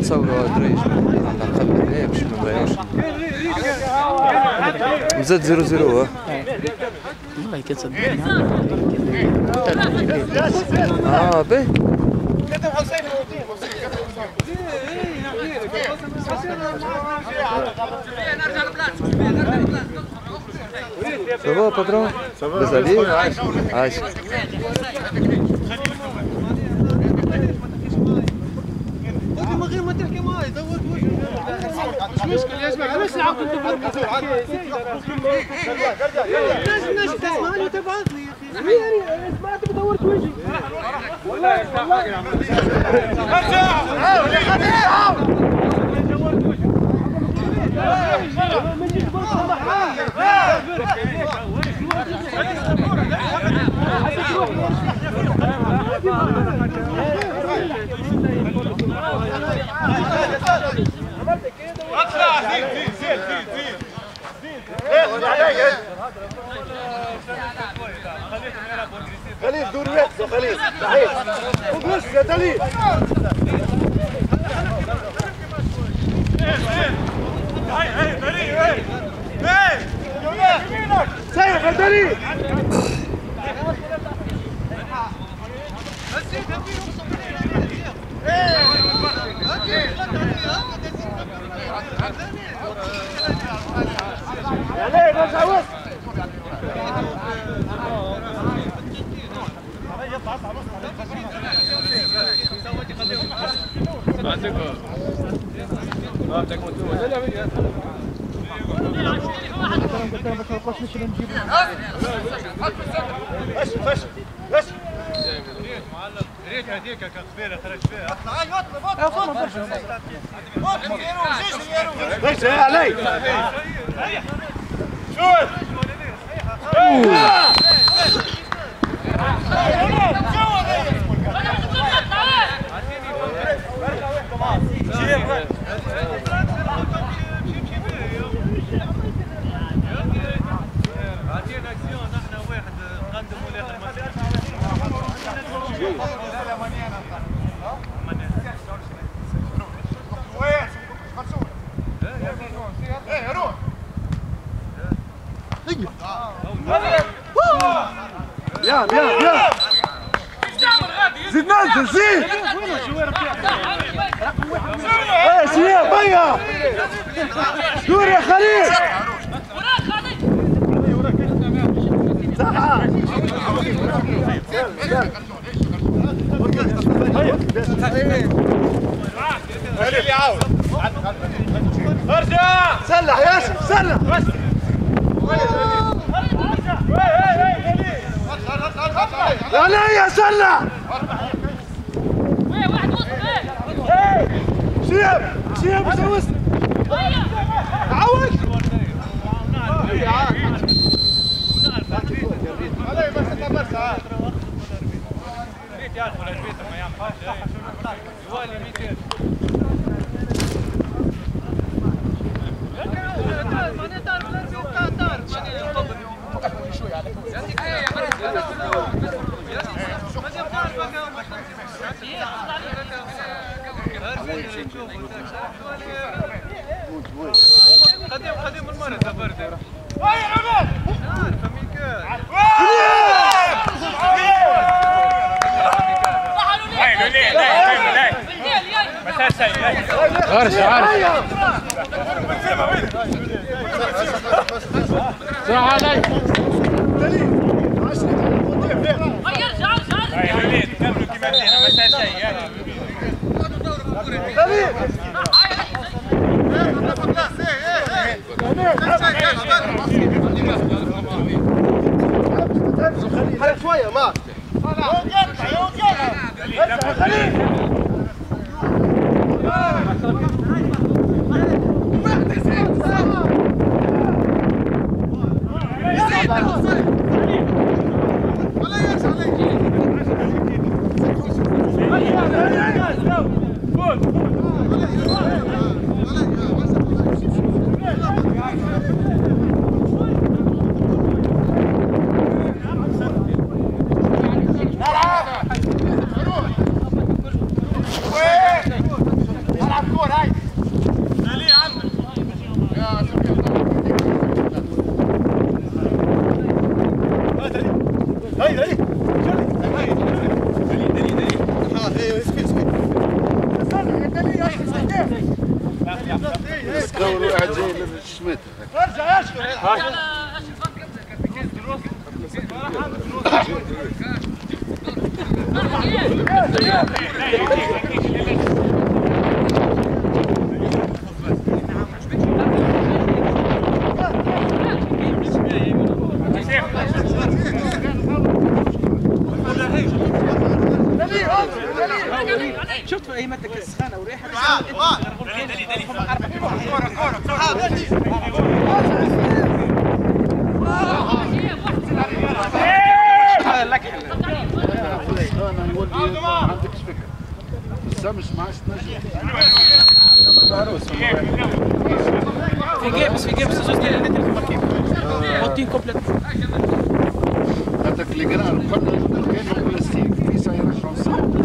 نصوروا دريج على الاقل هنايا باش ما نضيعوش مزاد زيرو زيرو والله كتصدق اه باهي Ça va, patron Ça va. Vous allez غير ما تحكي معاي دورت وجهي مش مشكل يا جماعة علاش نعاود ليش الناس تسمعني وتبعثني يا أخي سمعت بدورت وجهي والله اطلع زيد زيد زيد زيد خليل دور وقت يا خليل صحيح وبس يا دليل سيف يا دليل فش فش فش ريت هذيك كقبيله خرج فيها فش يا علي شوف يا يا يا. زيد ننزل زيد. إيه شياب بيا دور يا خليل. صح اللي يعاود ارجع سلح يا ياسر سلح. يا ليا سلح شياب شياب وسوس عود قديم قديم المرض برد عارف ميكال ارجع ارجع سرعة علي كملوا كما انتهينا ما سال شيء حرك شويه ما العب أخي دور واحد زي الشمت ارجع اشكر شفت في جيمس في جيمس جزء ديال النت اللي كيف موتين كومبليت هذاك اللي قرأ قلنا كانوا بلاستيك في سيارة شونسون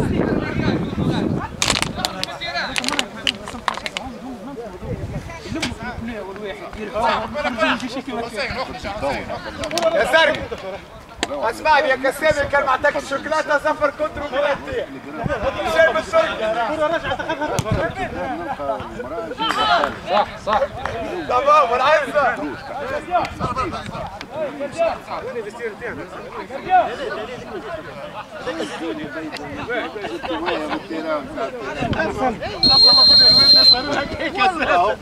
يا سري أسمعني يا كسامي كان معطيك الشوكولاته صفر كنترو بلاتيه شايف الشرطه صح صح تمام العزه البلوزون تاعك هذيك هات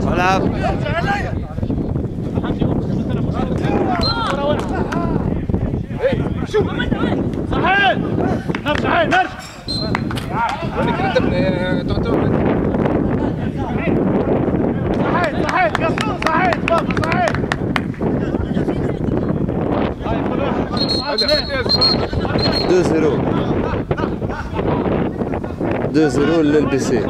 Voilà. عيش هنا العب صحيت صحيت قصور صحيت بابا صحيت deux zéro. دو زيرو للبي سي.